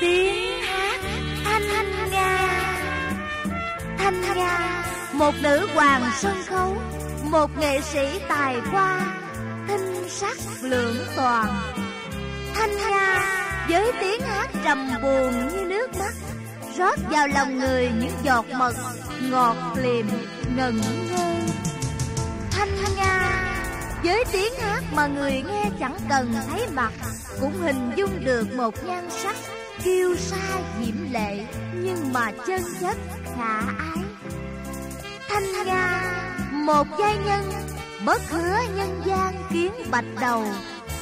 tiếng hát thanh nga thanh nga một nữ hoàng sân khấu, một nghệ sĩ tài hoa thinh sắc, lưỡng toàn. Thanh nga với tiếng hát trầm buồn như nước mắt, rót vào lòng người những giọt mật ngọt liềm ngẩn ngơ. Thanh nga với tiếng hát mà người nghe chẳng cần thấy mặt, cũng hình dung được một nhan sắc kiêu sa diễm lệ, nhưng mà chân chất khả ái. Thanh nga, một giai nhân, bất hứa nhân gian kiến bạch đầu.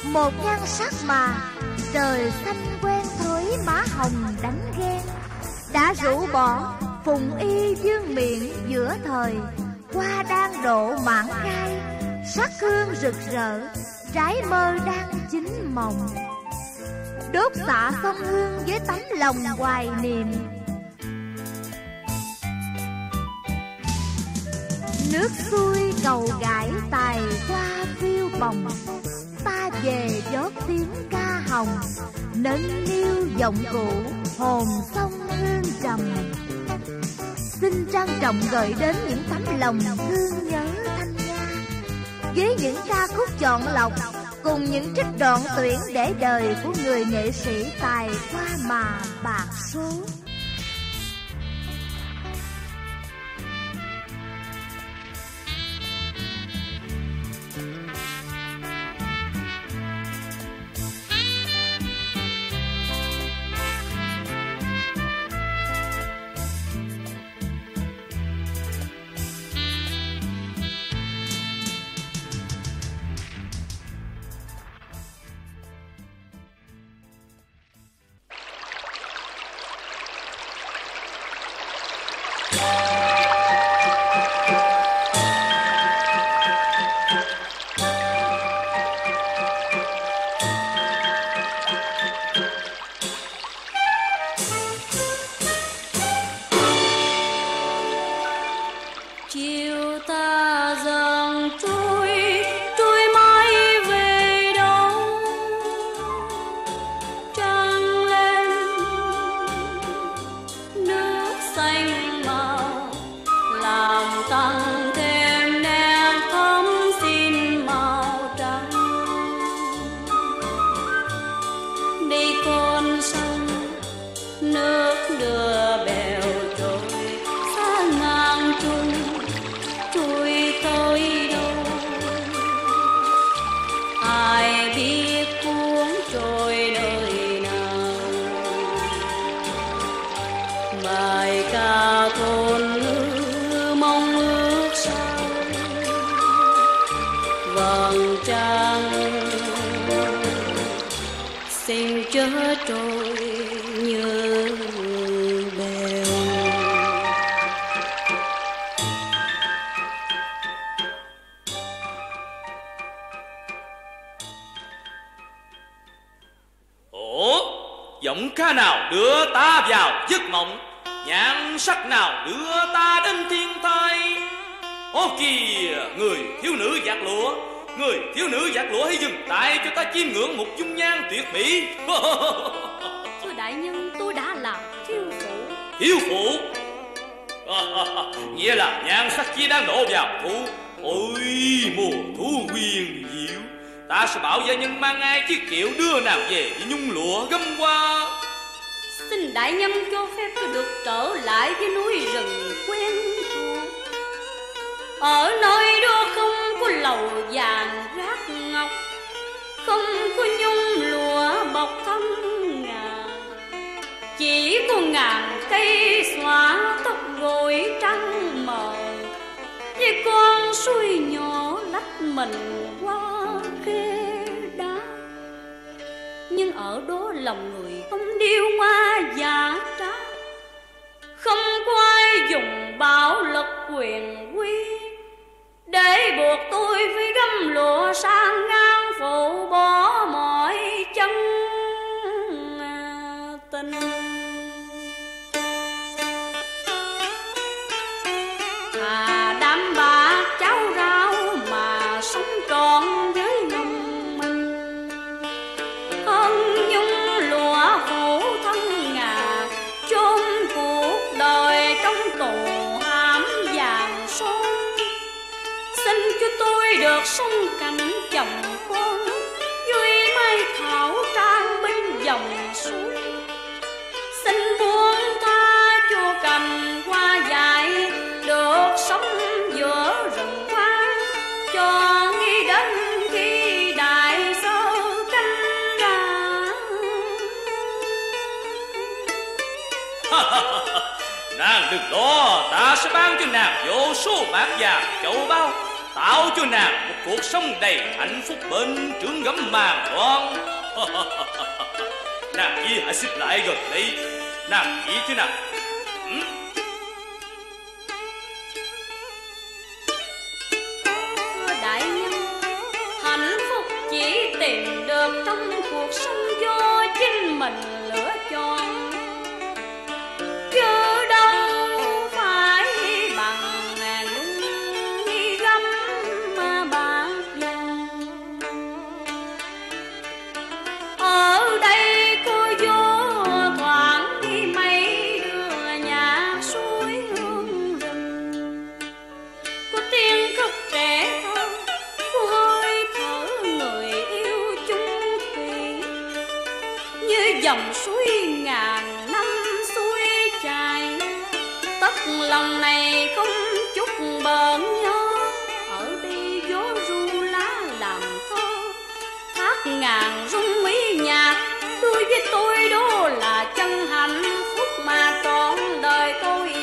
Một nhan sắc mà trời xanh quen thối má hồng đánh ghen. Đã rũ bỏ phùng y dương miệng giữa thời qua đang độ mãn khai sắc hương rực rỡ, trái mơ đang chín mộng đốt xạ sông hương với tấm lòng hoài niệm. Nước xuôi cầu gãi tài qua phiêu bồng ta về giót tiếng ca hồng. Nâng niu giọng cũ hồn sông hương trầm. Xin trang trọng gửi đến những tấm lòng thương nhớ thanh nga với những ca khúc chọn lọc cùng những trích đoạn tuyển để đời của người nghệ sĩ tài hoa mà bạc số ở đó lòng người không điêu hoa giả trá không quay dùng bạo lực quyền quy, để buộc tôi phải găm lụa sang ngang phụ bỏ đó, ta sẽ ban cho nàng vô số bạc vàng châu bao tạo cho nàng một cuộc sống đầy hạnh phúc bên trướng gấm màng con nàng chỉ hãy xích lại gần đây, nàng nghĩ thế nào? Ngàn rung mỹ nhạc đối với tôi đó là chân hạnh phúc mà trọn đời tôi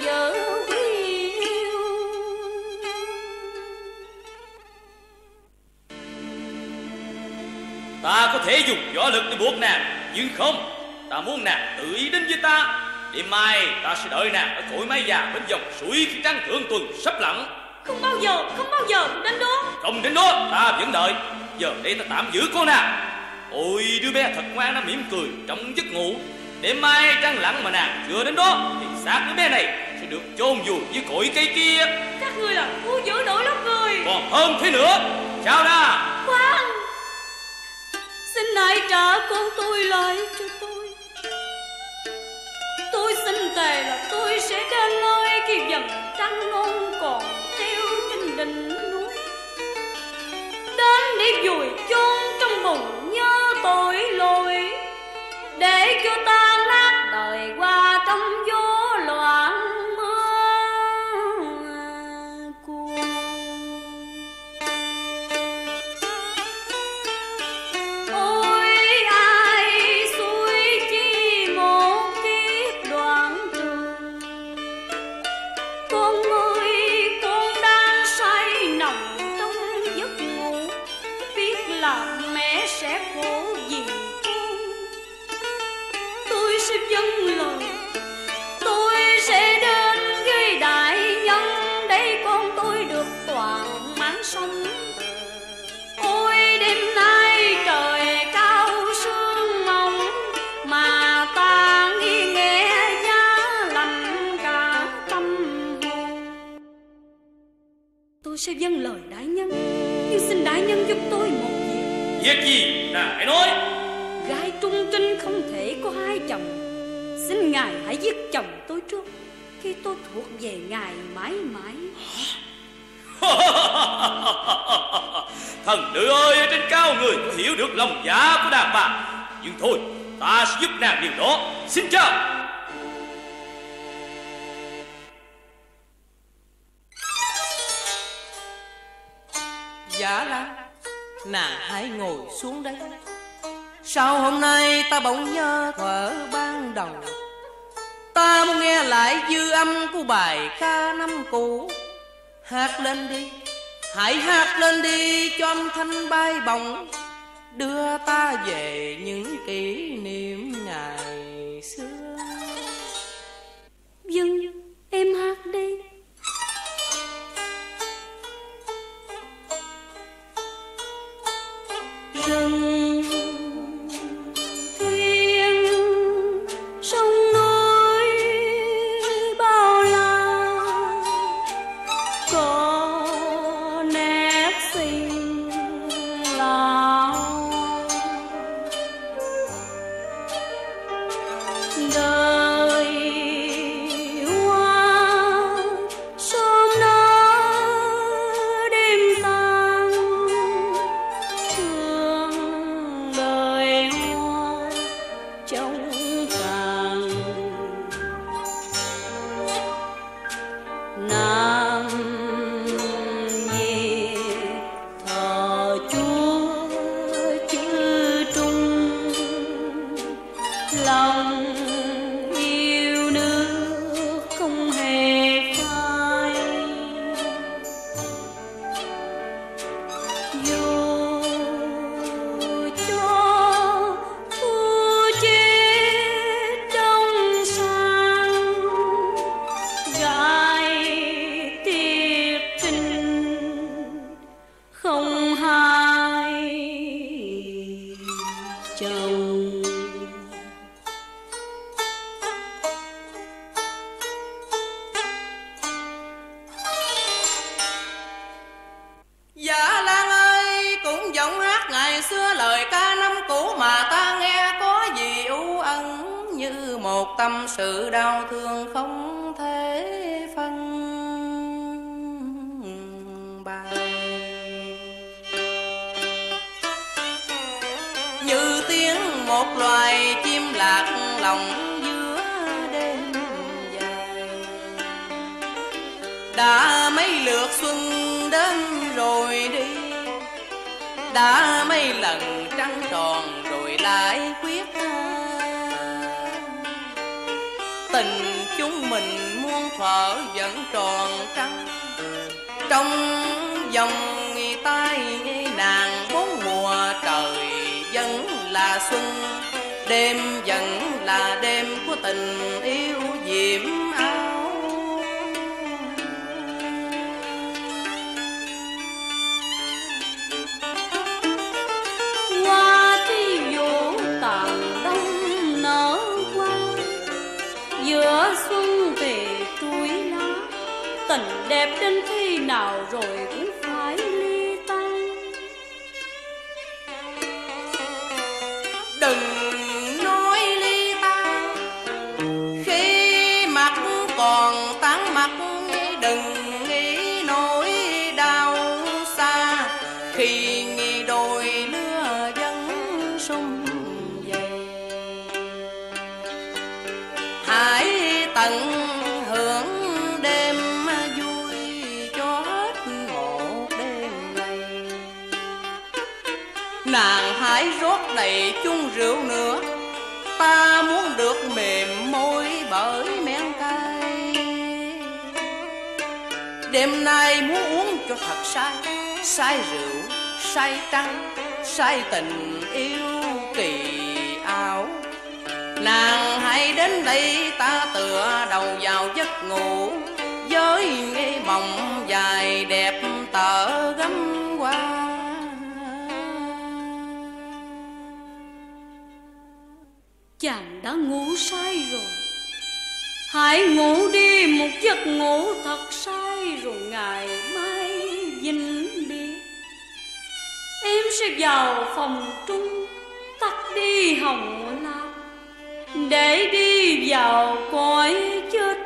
giữ quý yêu ta có thể dùng võ lực để buộc nàng nhưng không ta muốn nàng tự ý đến với ta. Đêm mai ta sẽ đợi nàng ở cội mái già bên dòng suối khi trăng thượng tuần sắp lặn. Không bao giờ không bao giờ đến đó. Không đến đó ta vẫn đợi giờ đây ta tạm giữ con nàng. Ôi đứa bé thật ngoan nó mỉm cười trong giấc ngủ. Đêm mai trăng lặn mà nàng chưa đến đó thì xác đứa bé này sẽ được chôn vùi với cội cây kia. Các ngươi là thú dữ nổi lắm người. Còn hơn thế nữa chào na khoan xin hãy trả con tôi lại cho tôi. Tôi xin thề là tôi sẽ ca ngơi khi dần trăng non còn đến vùi chôn trong bùn nhớ tội lỗi. Để cho ta lát đời qua trong vô sẽ dâng lời đại nhân. Nhưng xin đại nhân giúp tôi một việc. Việc gì? Nàng hãy nói. Gái trung trinh không thể có hai chồng. Xin ngài hãy giết chồng tôi trước. Khi tôi thuộc về ngài mãi mãi. Thần nữ ơi ở trên cao người có hiểu được lòng dạ của đàn bà. Nhưng thôi ta sẽ giúp nàng điều đó. Xin chào giả Lan Nàng hãy ngồi xuống đây. Sao hôm nay ta bỗng nhớ thở ban đầu? Ta muốn nghe lại dư âm của bài ca năm cũ. Hát lên đi Hãy hát lên đi cho âm thanh bay bổng. Đưa ta về những kỷ niệm ngày xưa. Vâng, em hát đi. Tâm sự đau thương không thể phân bày như tiếng một loài chim lạc lòng giữa đêm dài. Đã mấy lượt xuân đến rồi đi, đã mấy lần trăng tròn rồi lại quyết mình muôn thở vẫn tròn trăng. Trong vòng tay nàng bốn mùa trời vẫn là xuân, đêm vẫn là đêm của tình yêu diễm đẹp đến khi nào rồi đêm nay muốn uống cho thật say. Say rượu, say trăng, say tình yêu kỳ ảo. Nàng hãy đến đây, ta tựa đầu vào giấc ngủ. Với nghi mộng dài đẹp tở gấm hoa. Chàng đã ngủ say rồi. Hãy ngủ đi một giấc ngủ thật say rồi ngày mai vinh biệt em sẽ vào phòng trung, tắt đi hồng lam để đi vào cõi chết.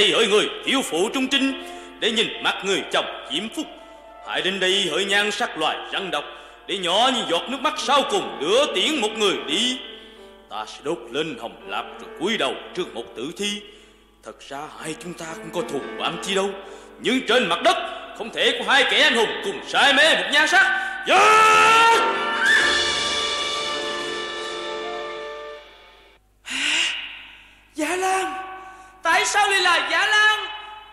Đây hỡi người, thiếu phụ trung trinh. Để nhìn mặt người chồng diễm phúc, Hãy đến đây hỡi nhan sắc loài răng độc. Để nhỏ như giọt nước mắt sau cùng đưa tiễn một người đi. Ta sẽ đốt lên hồng lạp rồi cúi đầu trước một tử thi. Thật ra hai chúng ta cũng có thù oán chi đâu. Nhưng trên mặt đất không thể có hai kẻ anh hùng cùng sai mê một nhan sắc. Yeah! Tại sao lại là giả Lan?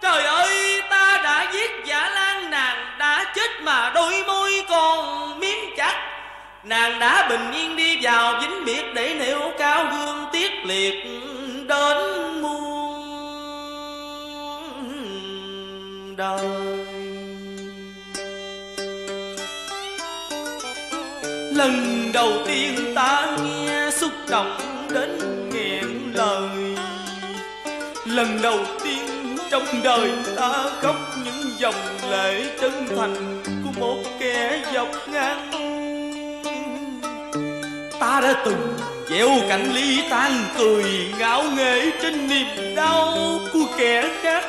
Trời ơi, ta đã giết giả Lan, Nàng đã chết mà đôi môi còn miếng chặt. Nàng đã bình yên đi vào vĩnh biệt Để nêu cao gương tiết liệt đến muôn đời. Lần đầu tiên ta nghe xúc động đến nghẹn lời. Lần đầu tiên trong đời ta khóc những dòng lệ chân thành của một kẻ dọc ngang. Ta đã từng gieo cảnh ly tan cười ngạo nghễ trên niềm đau của kẻ khác.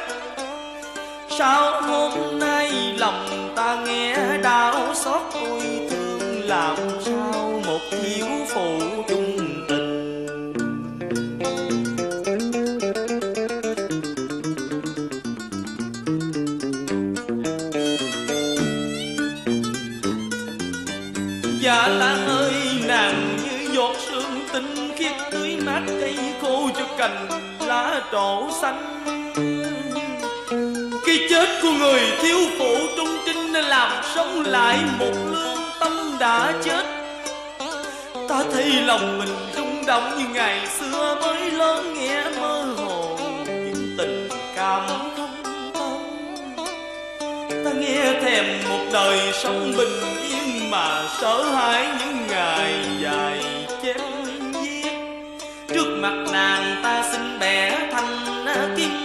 Sao hôm nay lòng ta nghe đau xót ôi thương làm sao một thiếu phụ chung Dạ Lan ơi, nàng như giọt sương tinh khiết tưới mát cây khô cho cành lá trổ xanh. Cái chết của người thiếu phụ trung trinh Làm sống lại một lương tâm đã chết. Ta thấy lòng mình rung động như ngày xưa mới lớn nghe mơ hồ những tình cảm không tâm Ta nghe thèm một đời sống bình yên mà sợ hãi những ngày dài chém giết. Trước mặt nàng ta xin bẻ thanh kim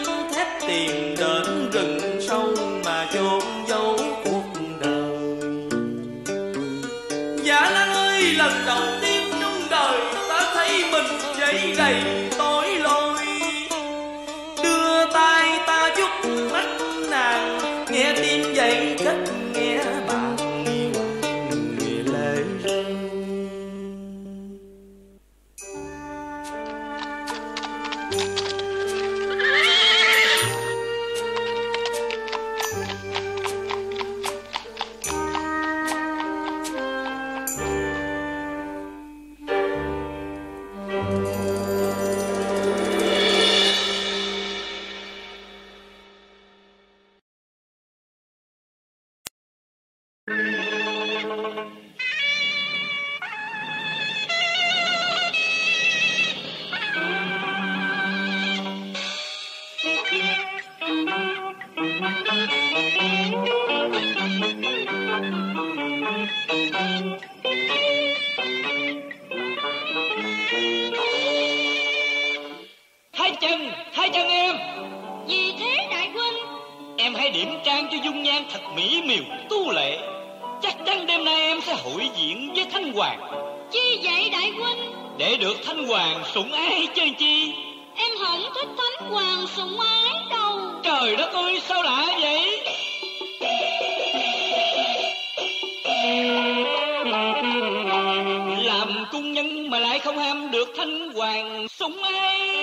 Thanh Hoàng súng ấy.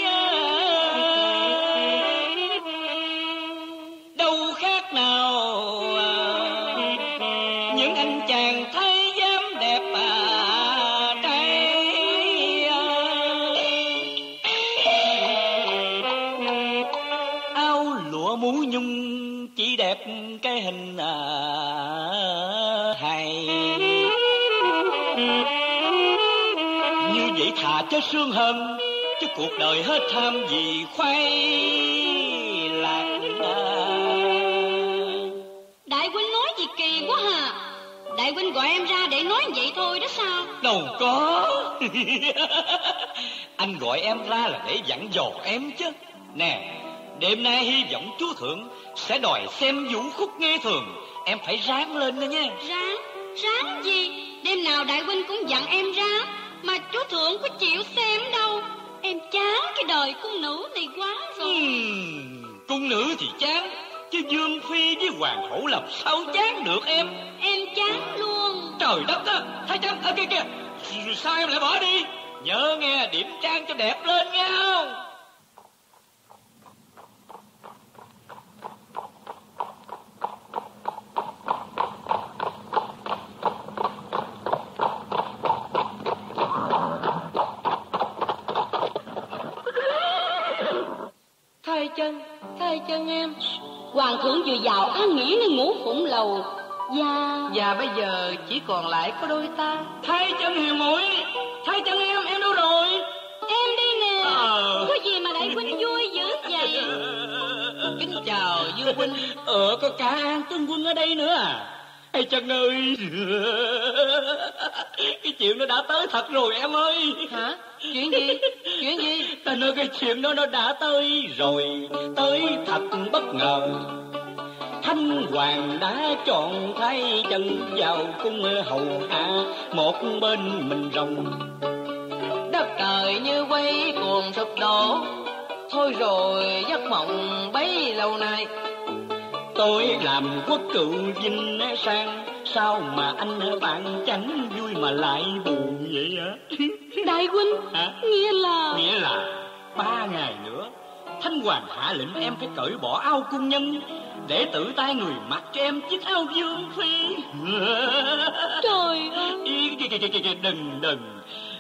Xương hơn chứ cuộc đời hết tham vì khoai lạc à. Đại huynh nói gì kỳ quá hà. Đại huynh gọi em ra để nói vậy thôi đó sao? Đâu có. Anh gọi em ra là để dặn dò em chứ. Nè Đêm nay hy vọng chúa thượng Sẽ đòi xem vũ khúc nghe thường. Em phải ráng lên đó nha. Ráng, ráng gì? Đêm nào đại huynh cũng dặn em chú thượng có chịu xem đâu. Em chán cái đời cung nữ này quá rồi. Ừm, Cung nữ thì chán Chứ Dương Phi với Hoàng hậu làm sao chán được em? Em chán luôn. Trời đất á Thái chăng ở kia kìa Sao em lại bỏ đi? Nhớ nghe điểm trang cho đẹp lên nghe chân, thay chân em. Hoàng thượng vừa vào an nghỉ nơi ngũ phụng lầu. Và Và bây giờ chỉ còn lại có đôi ta. Thái chân hiền muội Thái chân em em đâu rồi? Em đi nè. Ờ. Có gì mà đại huynh vui dữ vậy. Kính chào Dương Huynh. Ờ có cả An Tuân Quân ở đây nữa à? Ê chân ơi Cái chuyện nó đã tới thật rồi em ơi Hả? Chuyện gì? Chuyện gì? Ta nói cái chuyện đó nó đã tới rồi Tới thật bất ngờ Thanh Hoàng đã chọn thay chân vào cung hầu hạ Một bên mình rồng Đất trời như quay cuồng sụp đổ Thôi rồi giấc mộng bấy lâu nay Tôi làm quốc cựu vinh sang Sao mà anh bạn chẳng vui mà lại buồn vậy hả? Đại huynh Hả? Nghĩa là Nghĩa là ba ngày nữa Thanh Hoàng hạ lệnh em phải cởi bỏ áo cung nhân Để tự tay người mặc cho em chiếc áo dương phi. Trời ơi. Kìa, kìa, kìa, Đừng đừng.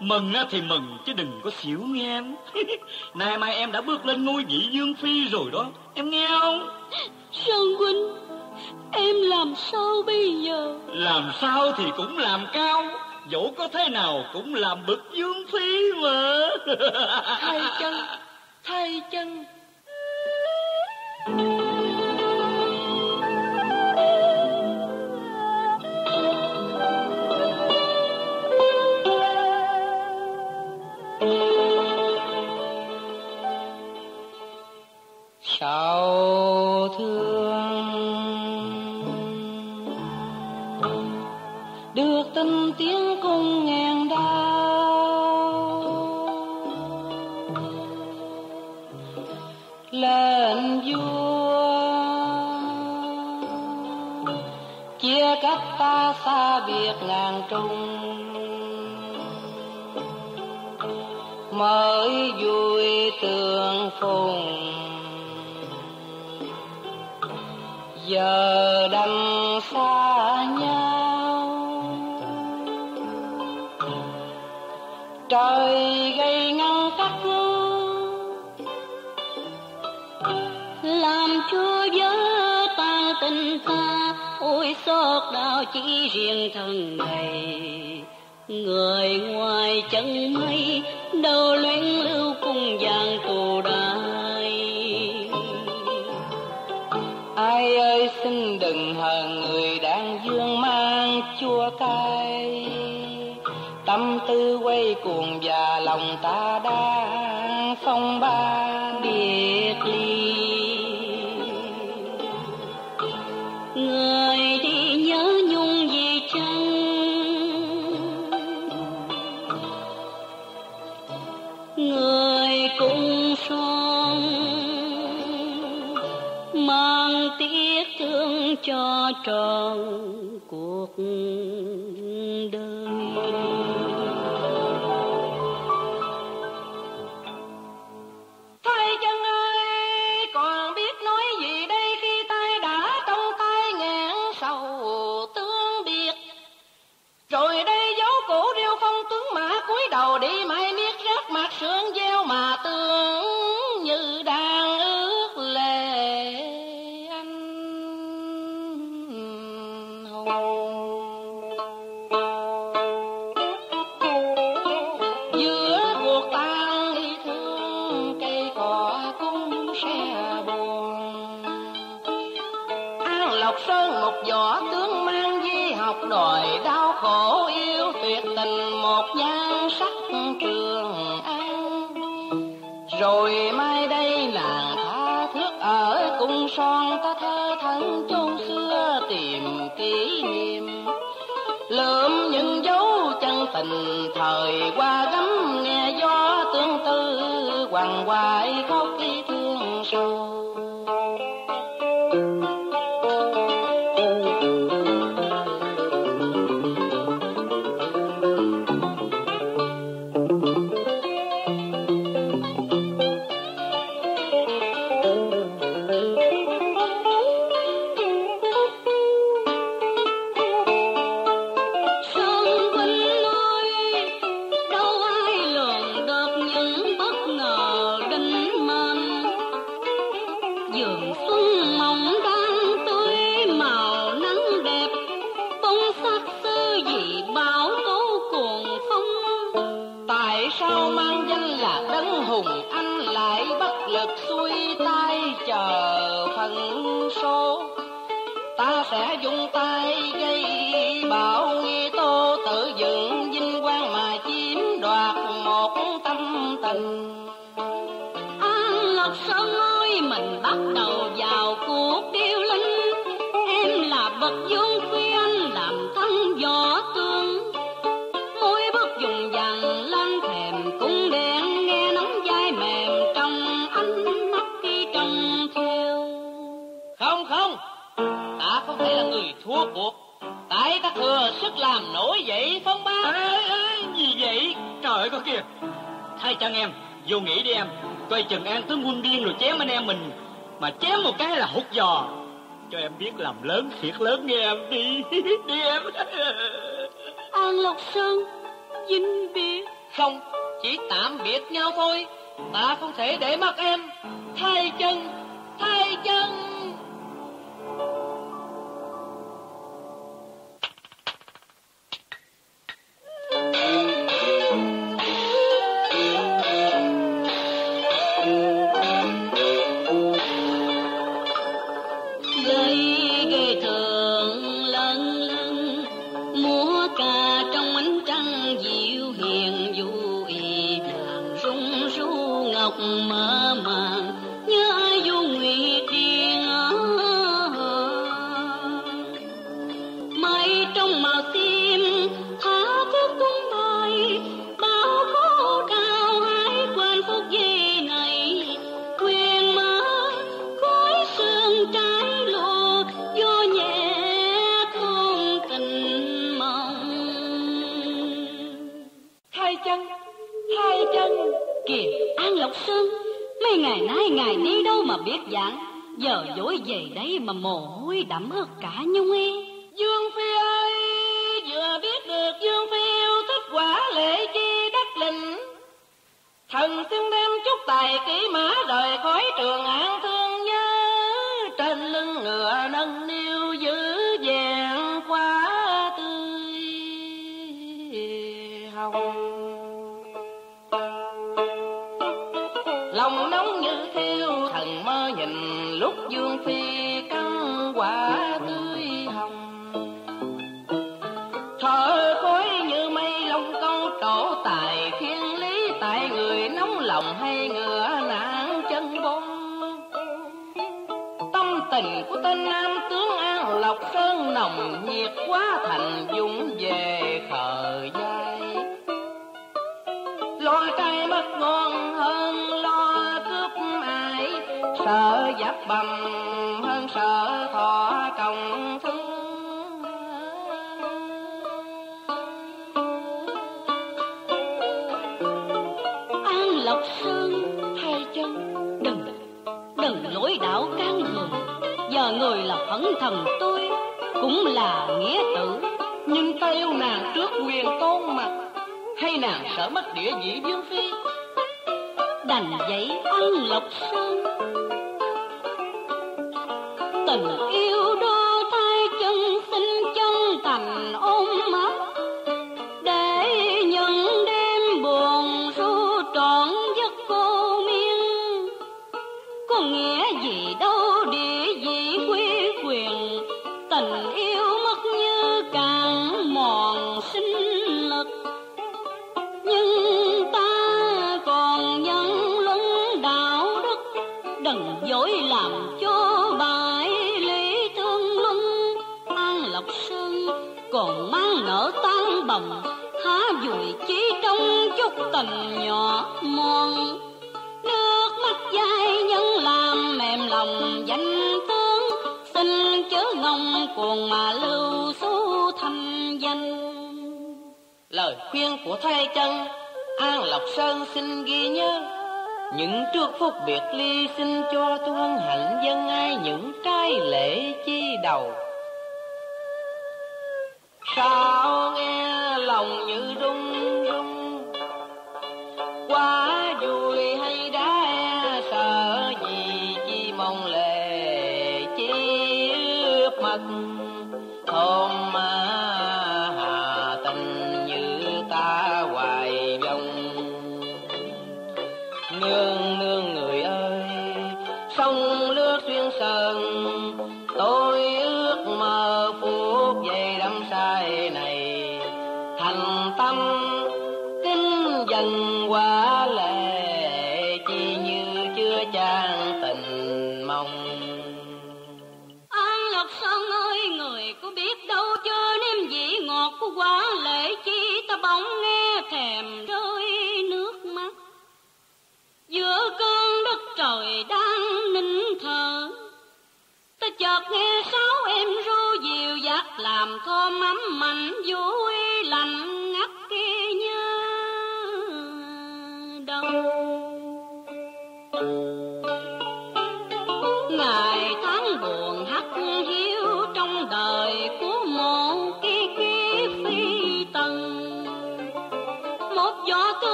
Mừng á thì mừng chứ đừng có xỉu nghe em. Nay mai em đã bước lên ngôi vị dương phi rồi đó. Em nghe không? Sơn huynh Em làm sao bây giờ? Làm sao thì cũng làm cao Dẫu có thế nào cũng làm bực dương phí mà. Thay chân Thay chân. Sao biết ngàn trung. Mới vui tường phùng. Giờ đâm xa xót đau chỉ riêng thân này người ngoài chân mây đâu luyến lưu cung gian tù đài. Ai ơi, xin đừng hờn người đang dương mang chua cay. Tâm tư quay cuồng và lòng ta đang cho tròn cuộc chăng em. Vô nghĩ đi em. Coi chừng an tướng quân điên rồi chém anh em mình. Mà chém một cái là hút giò. Cho em biết làm lớn thiệt lớn nghe em. Đi đi em. An lộc sơn vinh biệt. Không chỉ tạm biệt nhau thôi. Ta không thể để mất em. Thay chân thay chân. về đấy mà mồ hôi đẫm ướt cả nhung e dương phi ơi, vừa biết được dương phi yêu thích quả lễ chi đất lình. Thần xin đem chút tài kỹ mã rời khỏi trường an thư lòng nhiệt quá thành dũng về khờ dai. Lo trai mất ngon hơn lo cướp ai, sợ giáp bầm cũng là nghĩa tử. Nhưng ta yêu nàng trước quyền tôn mặt hay nàng sợ mất địa vị vương phi? Đành dãy anh lộc sơn tình cùng mà lưu số thanh danh. Lời khuyên của thầy chân, an lộc sơn xin ghi nhớ. Những trước phút biệt ly xin cho tuân hạnh dân ai những cái lễ chi đầu. Sao nghe lòng như rung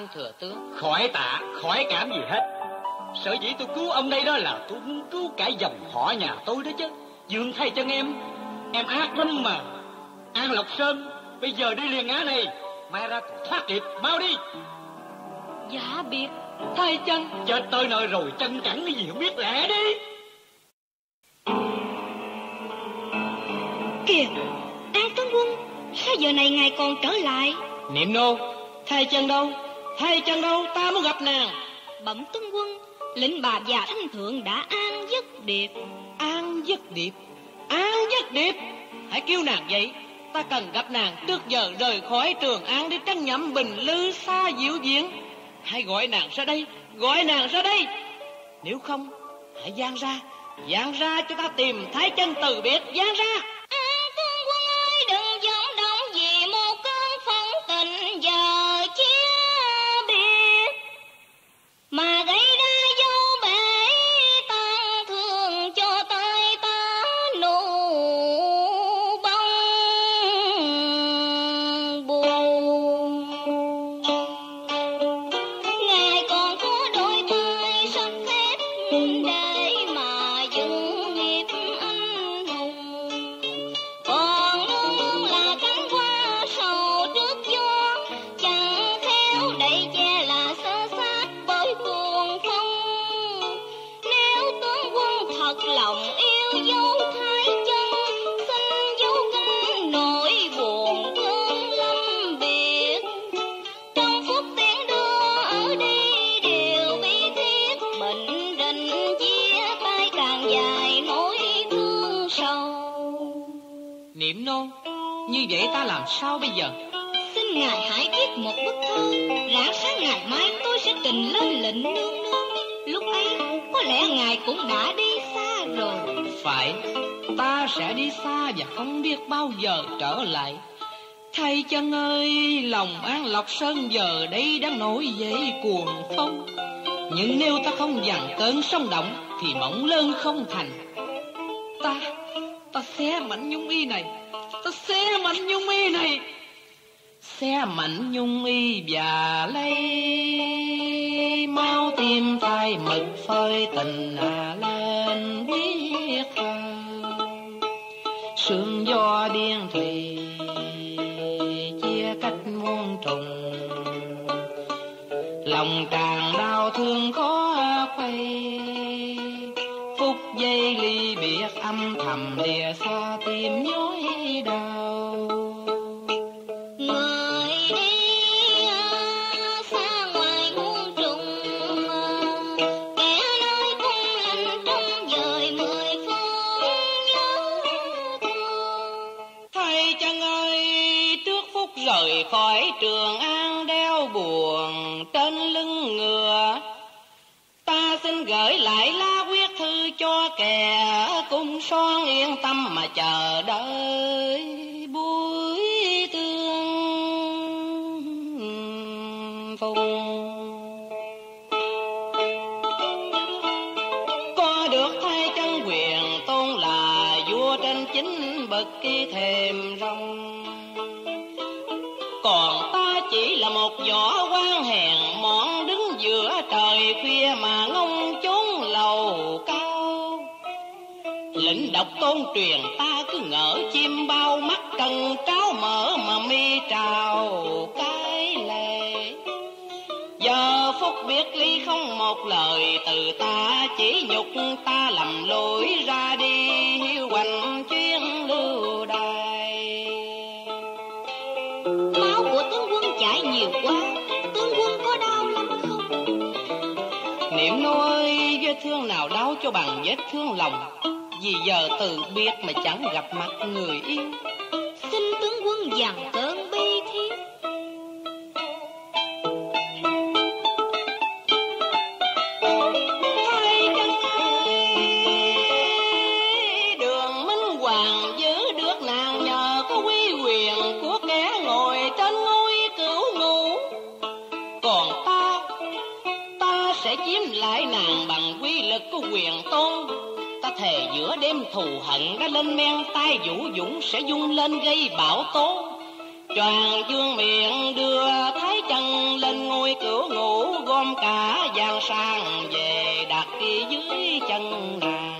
ơn thừa tướng. Khỏi tạ khỏi cảm gì hết. Sở dĩ tôi cứu ông đây đó là tôi muốn cứu cả dòng họ nhà tôi đó chứ. Dường thay chân em. Em ác lắm mà. An lộc sơn bây giờ đi liền ngã này. Mai ra thoát kịp. Mau đi. Dạ biệt. Thay chân. Chết tới nơi rồi chân chẳng cái gì không biết. Lẽ đi Kìa. An tướng quân Sao giờ này ngài còn trở lại? Niệm nô Thay chân đâu? Thay chân đâu? Ta muốn gặp nàng. Bẩm tướng quân Lĩnh bà già thanh thượng đã an giấc điệp. An giấc điệp? An giấc điệp? Hãy kêu nàng dậy Ta cần gặp nàng trước giờ rời khỏi trường an đi trăng nhậm bình lư xa diệu diễn. Hãy gọi nàng ra đây Gọi nàng ra đây. Nếu không Hãy giang ra. Giang ra cho ta tìm thái chân từ biệt. Giang ra có lẽ ngài cũng đã đi xa rồi. Phải, Ta sẽ đi xa và không biết bao giờ trở lại. Thầy chân ơi, Lòng an lộc sơn giờ đây đang nổi dậy cuồng phong. Nhưng nếu ta không dằn cơn sông động, Thì mỏng lơn không thành. Ta Ta xé mảnh nhung y này, Ta xé mảnh nhung y này. Xé mảnh nhung y và lấy Mau tim tay mực phơi, tình à lên biết bao Sương gió điên thùy chia cách muôn trùng. Lòng tràn đau thương khó quay. Phút giây ly biệt âm thầm lìa xa tim nhói. Gửi lại lá quyết thư cho kẻ cung son yên tâm mà chờ đợi. Độc tôn truyền ta cứ ngỡ chim bao mắt cần cáo mở mà mi trào. Cái lệ. Giờ phút biệt ly không một lời từ ta chỉ nhục ta lầm lỗi ra đi hiu chuyến lưu đài. Máu của tướng quân chảy nhiều quá Tướng quân có đau lắm không? Niệm nô ơi, vết thương nào đau cho bằng vết thương lòng vì giờ tự biết mà chẳng gặp mặt người yêu. Xin tướng quân dằn cớ thù hận đã lên men, tay vũ dũng sẽ dung lên gây bão tố. Choàng dương miệng đưa thái chân lên ngôi cửu ngũ, gom cả giang sang về đặt dưới chân nàng.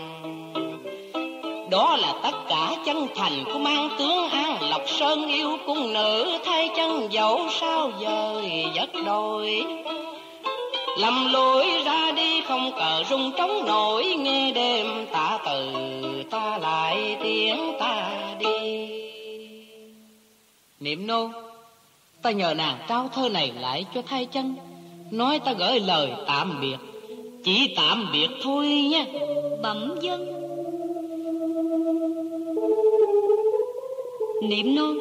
Đó là tất cả chân thành của mang tướng an lộc sơn yêu cung nữ. Thay chân dẫu sao dời giấc đôi, lầm lỗi ra đi không cờ rung trống nổi. Nghe đêm tả từ ta lại tiếng ta đi. Niệm nô ta nhờ nàng trao thơ này lại cho thay chân. Nói ta gửi lời tạm biệt chỉ tạm biệt thôi nha. Bẩm dân. Niệm nôn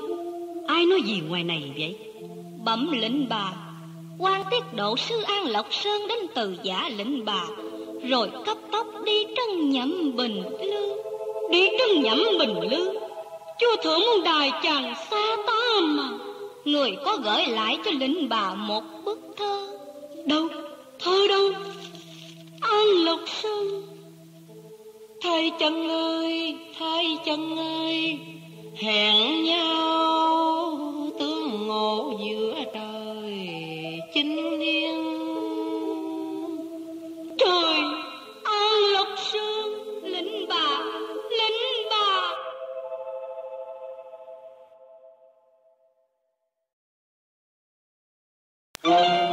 Ai nói gì ngoài này vậy? Bẩm lệnh bà quan tiết độ sư An Lộc Sơn đến từ giả lệnh bà Rồi cấp tốc đi trân nhậm bình lư Đi trân nhẫm bình lư. Chúa thượng muôn đài chàng xa ta mà. Người có gửi lại cho linh bà một bức thơ. Đâu, thơ đâu? An Lộc Sơn. Thầy chân ơi, thầy chân ơi, hẹn nhau tương ngộ giữa trời. Lòng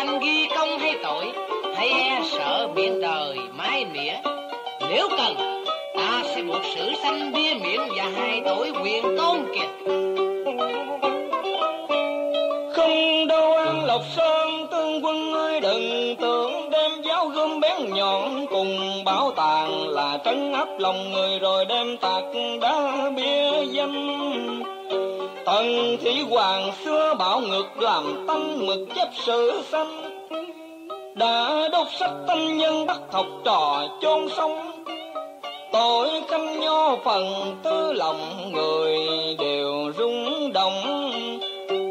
sanh ghi công hay tội, hay e sợ biển đời mái mỉa nếu cần, ta sẽ buộc sử sanh bia miệng và hai tội quyền tôn kiệt. không đâu an lộc sơn, tương quân ơi đừng tưởng đem giáo gươm bén nhọn cùng bảo tàng là trấn áp lòng người rồi đem tạc đá bia danh Thần thủy hoàng xưa bảo ngược làm tâm mực chấp sự xanh đã đốt sách tâm nhân bắt học trò chôn sống. Tội canh nho phần tư lòng người đều rung động.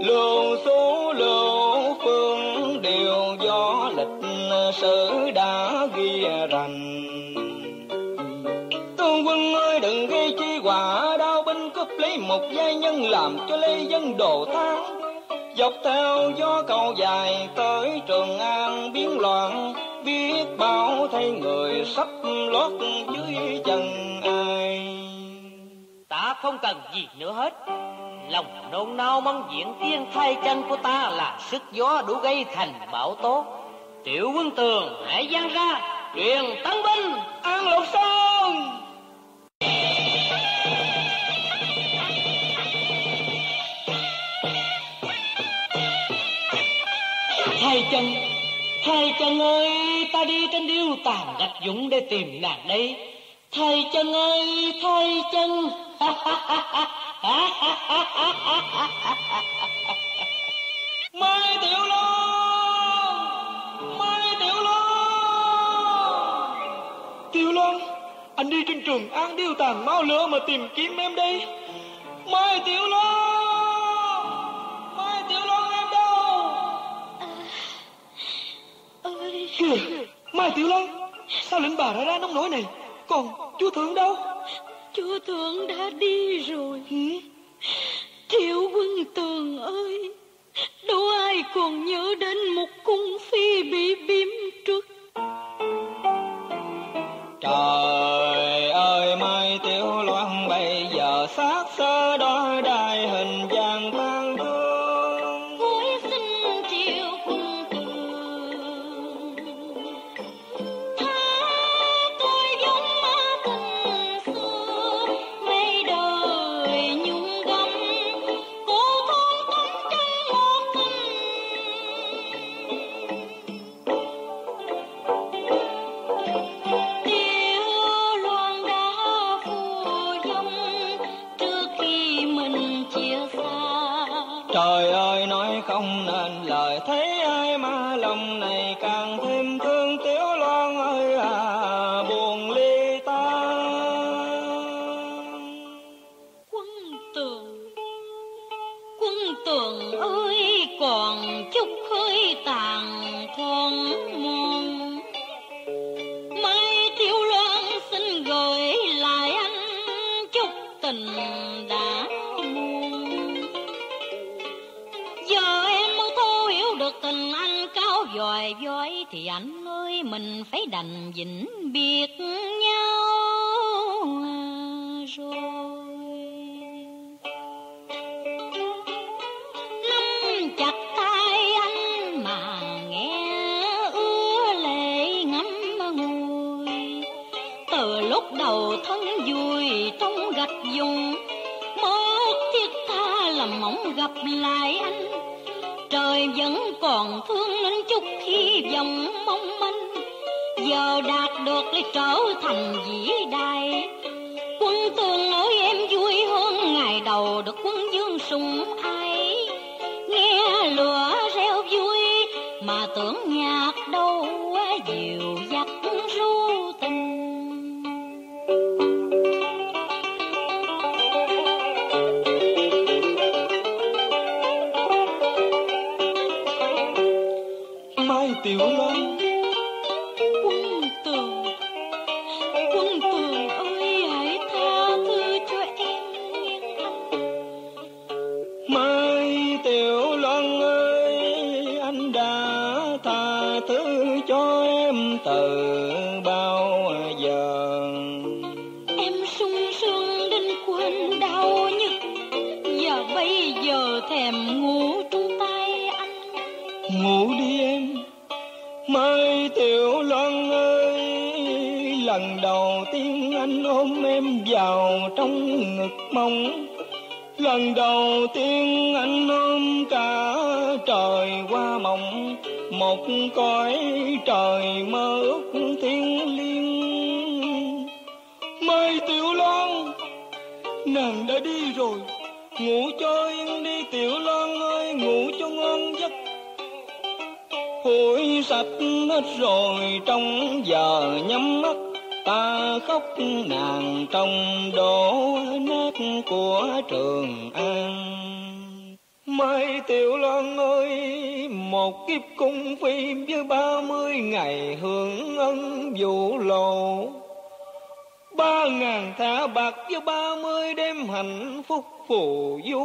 Lưu số lưu phương đều do lịch sử đã ghi rành. Một giai nhân làm cho lê dân đồ tháng dọc theo gió cầu dài tới trường an biến loạn, biết bao thay người sắp lót dưới chân ai. Ta không cần gì nữa hết. Lòng nôn nao mong diện tiên thay chân của ta là sức gió đủ gây thành bão tố. Tiểu quân tường hãy giang ra, truyền tấn binh, an lộc sơn! Hai chân, hai chân ơi, ta đi trên điêu tàn gạch dũng để tìm nàng đây. Thầy chân ơi, thầy chân. mai tiểu long mai tiểu long tiểu long anh đi trên trường an điêu tàn mau lửa mà tìm kiếm em đây mai tiểu long kìa mai tiểu loan sao lệnh bà ra ra nông nổi này? Còn chúa thượng đâu? Chúa thượng đã đi rồi. Triệu quân tường ơi đâu ai còn nhớ đến 卖丢て。Lần đầu tiên anh ôm cả trời qua mộng, một cõi trời mơ ước thiên liêng. Mai tiểu loan, nàng đã đi rồi, ngủ cho yên đi, tiểu loan ơi, ngủ cho ngon giấc. Hủi sạch hết rồi trong giờ nhắm mắt, ta khóc nàng trong đổ của trường an. Mai tiểu loan ơi, một kiếp cung phi với ba mươi ngày hưởng ân vụ lộ. Ba ngàn thả bạc với ba mươi đêm hạnh phúc phù du.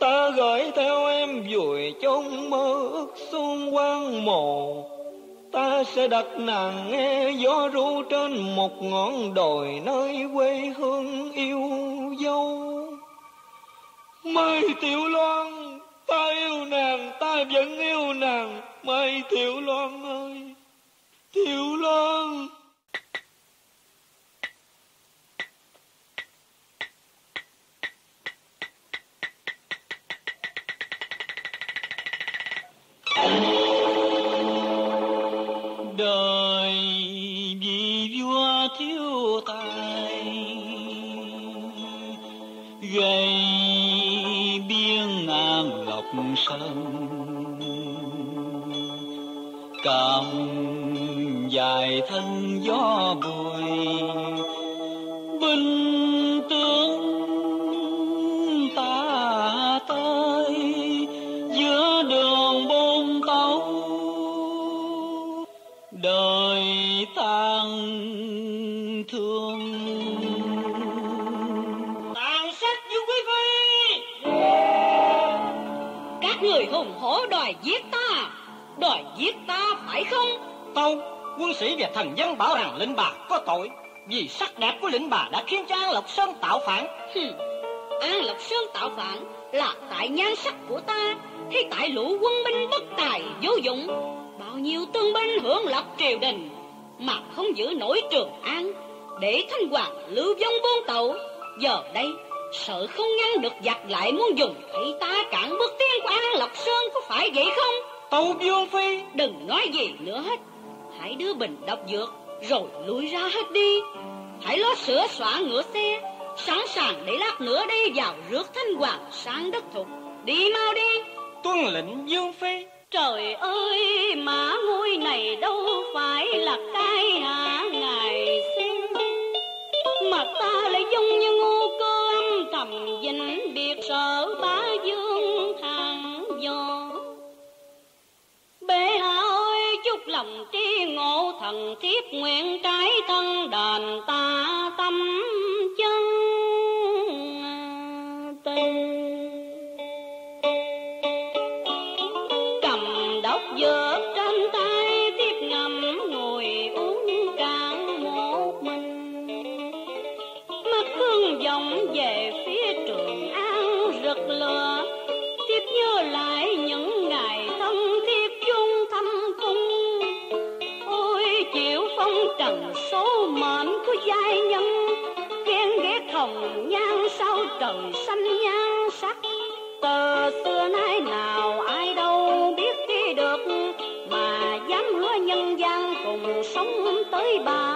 Ta gửi theo em vùi chôn mơ ước xuân quang mồ ta sẽ đặt nàng nghe gió ru trên một ngọn đồi nơi quê hương yêu dấu. Mai tiểu loan, ta yêu nàng, ta vẫn yêu nàng. Mai tiểu loan ơi, tiểu loan thiếu tài gây biên ngang lộc sân cầm dài thân gió bụi sĩ và thần dân bảo rằng lĩnh bà có tội. Vì sắc đẹp của lĩnh bà đã khiến cho An Lộc Sơn tạo phản. Hừm, An Lộc Sơn tạo phản là tại nhan sắc của ta. Hay tại lũ quân binh bất tài vô dụng. Bao nhiêu tương binh hưởng lập triều đình Mà không giữ nổi trường an Để thanh hoàng lưu vong buôn tẩu Giờ đây sợ không ngăn được giặc lại muốn dùng Thị ta cản bước tiến của An Lộc Sơn có phải vậy không? Tâu Dương Phi. Đừng nói gì nữa hết Hãy đưa bình độc dược Rồi lui ra hết đi. Hãy lo sửa soạn ngựa xe Sẵn sàng để lát nữa đi vào rước thanh hoàng sang đất thục. Đi mau đi. Tuân lệnh Dương Phi. Trời ơi mã ngôi này đâu phải là cái hạ ngài xem Mà ta lại giống như ngu cơ âm thầm dình biệt sợ bá tri ngộ thần thiết nguyện trái thân đàn ta tâm. Sống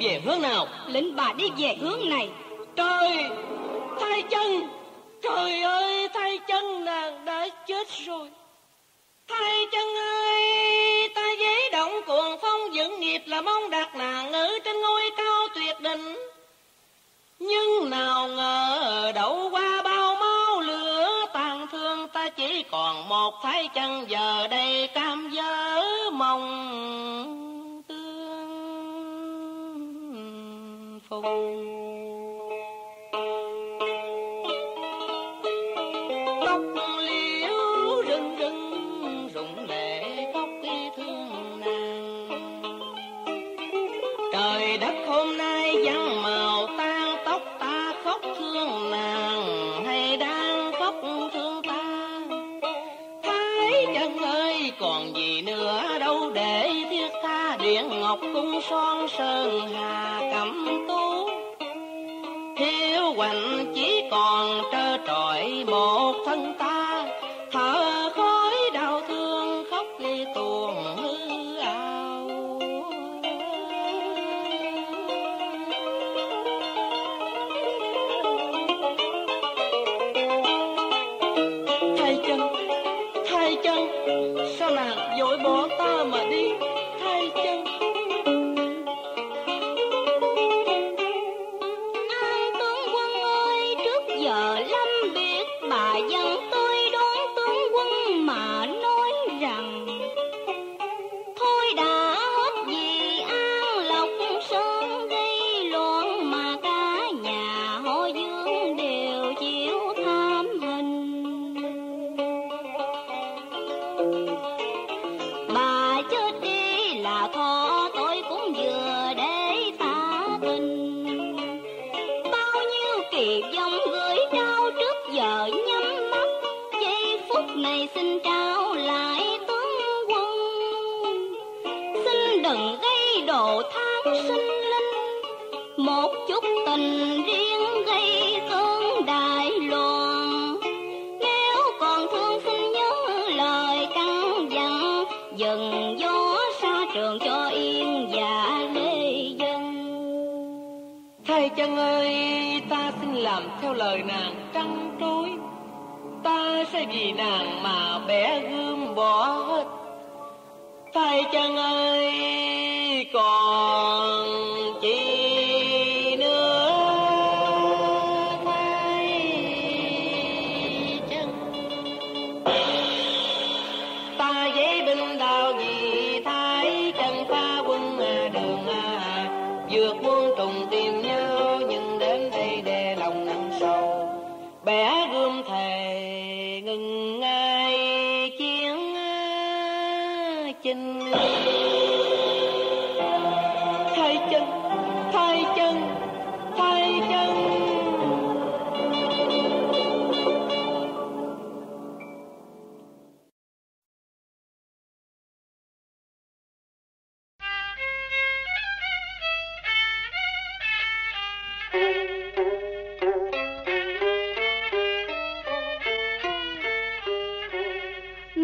về hướng nào? Lĩnh bà đi về hướng này. Trời Thay chân. Trời ơi thay chân nàng đã chết rồi. Thay chân ơi Ta dễ động cuồng phong dựng nghiệp Là mong đặt nàng ở trên ngôi cao tuyệt đỉnh. Nhưng nào ngờ đậu qua bao máu lửa tàn thương Ta chỉ còn một thái chân Giờ đây cam giác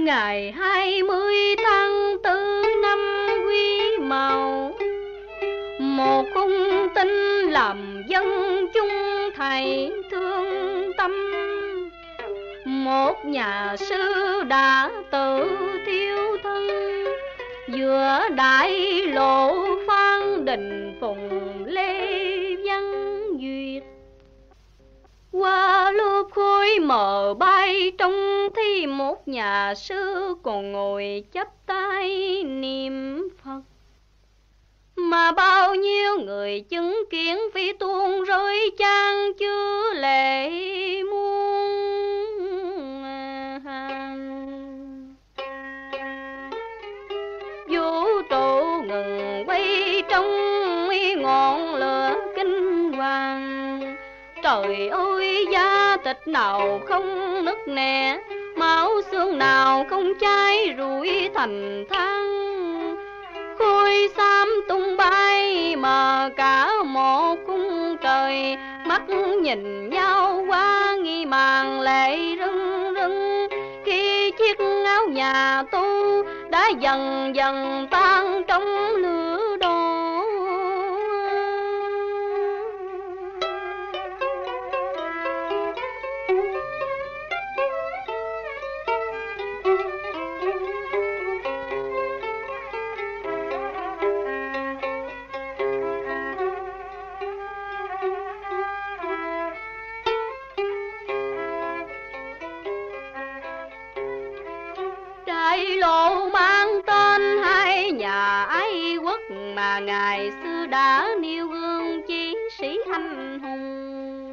Ngày hai mươi tháng tư năm quý mão, Một cung tinh làm dân chung thầy thương tâm. Một nhà sư đã tự thiêu thân, Giữa đại lộ phan đình phùng lê văn duyệt. Qua lớp khối mờ bay trong một nhà sư còn ngồi chắp tay niệm Phật. Mà bao nhiêu người chứng kiến phi tuôn rơi trang chưa lệ muôn vũ trụ ngừng quay trong ngọn lửa kinh hoàng Trời ơi gia thịt nào không nứt nẻ Máu xương nào không cháy rủi thành thăng. Khôi xám tung bay mà cả một cung trời, Mắt nhìn nhau qua nghi màng lệ rưng rưng. Khi chiếc áo nhà tu đã dần dần tan trong lửa anh hùng.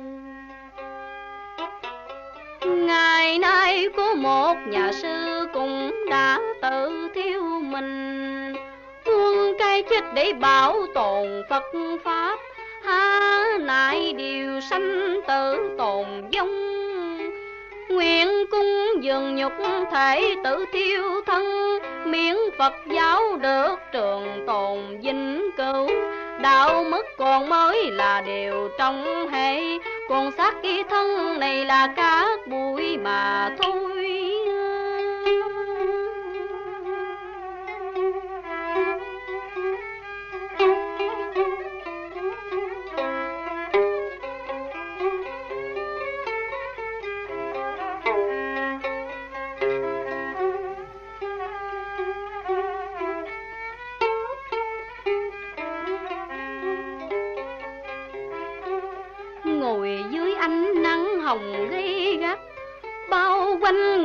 Ngày nay có một nhà sư cũng đã tự thiêu mình. Buông cây chết để bảo tồn Phật Pháp. Há nại điều sanh tử tồn vong. Nguyện cung dường nhục thể tự thiêu thân. Miễn Phật giáo được trường tồn vinh cửu Đạo mất còn mới là điều trong hệ Còn xác y thân này là cát bụi mà thôi.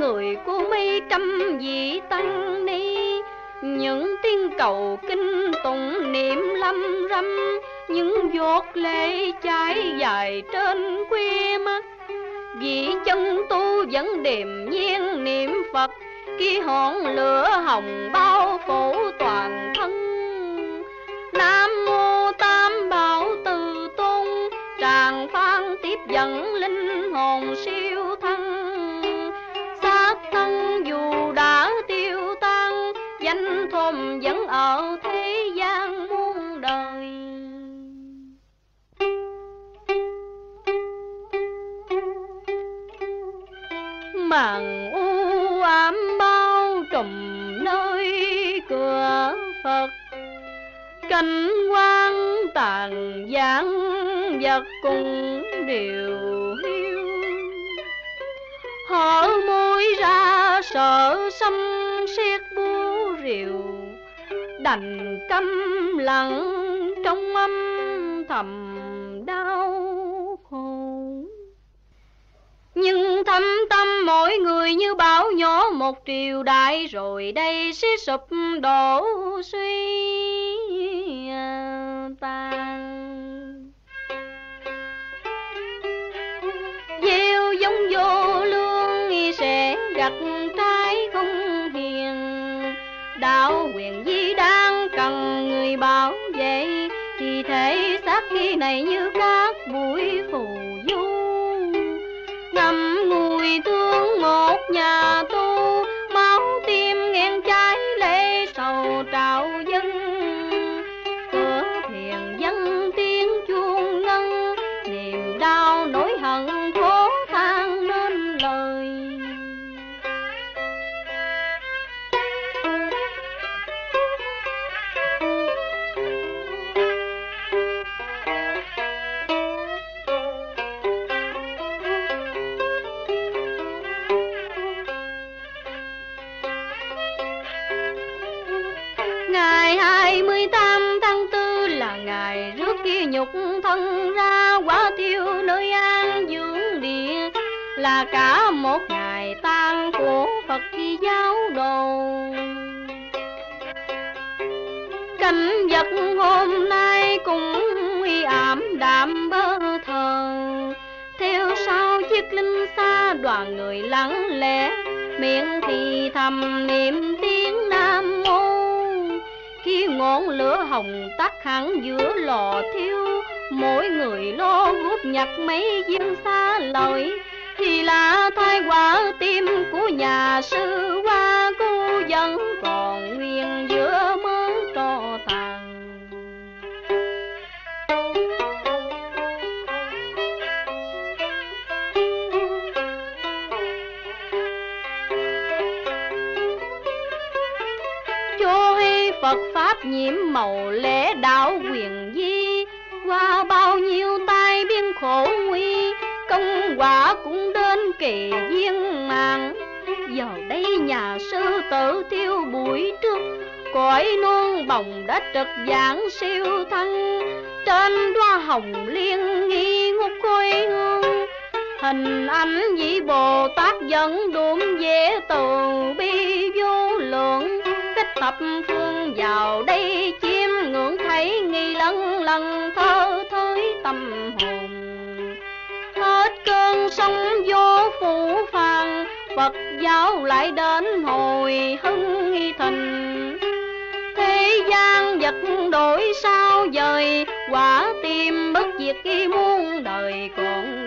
Người của mấy trăm vị tăng ni. Những tiếng cầu kinh tụng niệm lâm râm, những giọt lệ chảy dài trên khuya mắt. Vì chân tu vẫn điềm nhiên niệm phật, khi hòn lửa hồng bao phủ toàn thân. Nam mô tam bảo từ tôn, tràng phan tiếp dẫn linh hồn siêu Phật. Cảnh quan tàn giảng vật cùng đều hiu. Hở môi ra sợ xâm xiết bu rìu. Đành câm lặng trong âm thầm đau nhưng thâm tâm mỗi người như bão nhỏ một triều đại, rồi đây sẽ sụp đổ suy tan. Gieo giống vô lương sẽ gặt trái không hiền. Đạo quyền di đang cần người bảo vệ, thì thể xác khi này như các bụi phù du thương một nhà tu hôm nay cũng uy ảm đạm bơ thờ. Theo sau chiếc linh xa đoàn người lặng lẽ miệng thì thầm niệm tiếng nam mô. Khi ngọn lửa hồng tắt hẳn giữa lò thiêu mỗi người lo gút nhặt mấy viên xa lội, thì là thai quả tim của nhà sư hoa cô vẫn còn nguyên màu lễ đạo quyền di. Qua bao nhiêu tai biên khổ nguy, Công quả cũng đến kỳ viên mạng. Giờ đây nhà sư tử thiêu buổi trước, Cõi non bồng đã trực giảng siêu thân. Trên đoa hồng liên nghi ngút khôi hương, Hình ảnh vị Bồ Tát dẫn đuổi dễ từ bi vô lượng. Cách tập phương vào đây chi ngưỡng thấy nghi lân lần thơ thới tâm hồn. Hết cơn sóng vô phủ phàng, Phật giáo lại đến hồi hưng thịnh Thế gian vật đổi sao dời Quả tim bất diệt muôn đời còn